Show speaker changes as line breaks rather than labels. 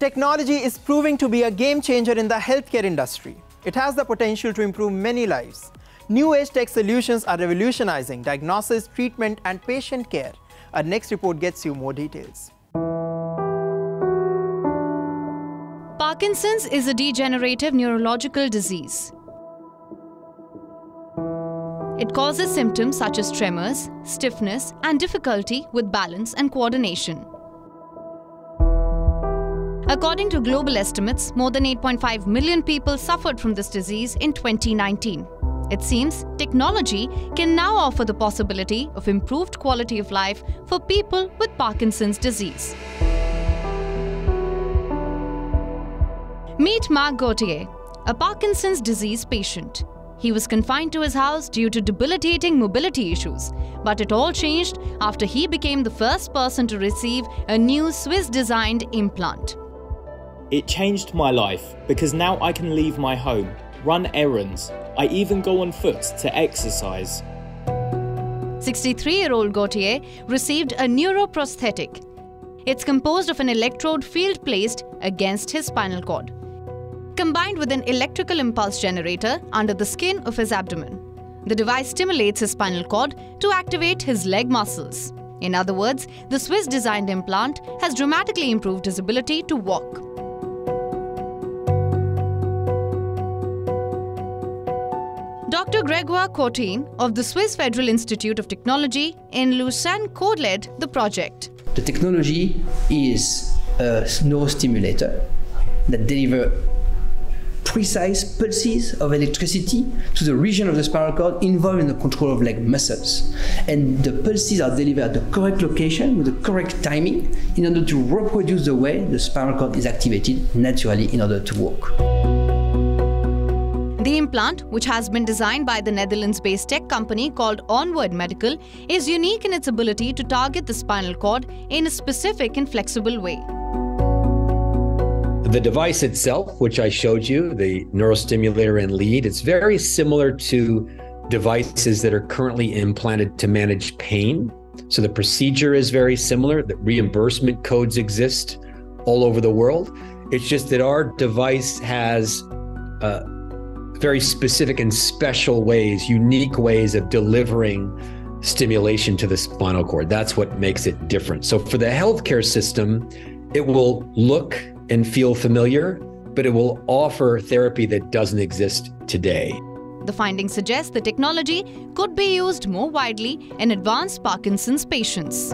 Technology is proving to be a game changer in the healthcare industry. It has the potential to improve many lives. New age tech solutions are revolutionizing diagnosis, treatment, and patient care. Our next report gets you more details.
Parkinson's is a degenerative neurological disease. It causes symptoms such as tremors, stiffness, and difficulty with balance and coordination. According to global estimates, more than 8.5 million people suffered from this disease in 2019. It seems technology can now offer the possibility of improved quality of life for people with Parkinson's disease. Meet Marc Gauthier, a Parkinson's disease patient. He was confined to his house due to debilitating mobility issues, but it all changed after he became the first person to receive a new Swiss designed implant.
It changed my life because now I can leave my home, run errands, I even go on foot to exercise.
63 year old Gauthier received a neuroprosthetic. It's composed of an electrode field placed against his spinal cord, combined with an electrical impulse generator under the skin of his abdomen. The device stimulates his spinal cord to activate his leg muscles. In other words, the Swiss designed implant has dramatically improved his ability to walk. Dr. Gregoire Courtine of the Swiss Federal Institute of Technology in Lausanne co-led the project.
The technology is a neurostimulator that delivers precise pulses of electricity to the region of the spinal cord involved in the control of leg muscles. And the pulses are delivered at the correct location with the correct timing in order to reproduce the way the spinal cord is activated naturally in order to walk.
The implant, which has been designed by the Netherlands based tech company called Onward Medical, is unique in its ability to target the spinal cord in a specific and flexible way.
The device itself, which I showed you, the neurostimulator and lead, it's very similar to devices that are currently implanted to manage pain. So the procedure is very similar. The reimbursement codes exist all over the world. It's just that our device has uh, very specific and special ways, unique ways of delivering stimulation to the spinal cord. That's what makes it different. So for the healthcare system, it will look and feel familiar, but it will offer therapy that doesn't exist today.
The findings suggest the technology could be used more widely in advanced Parkinson's patients.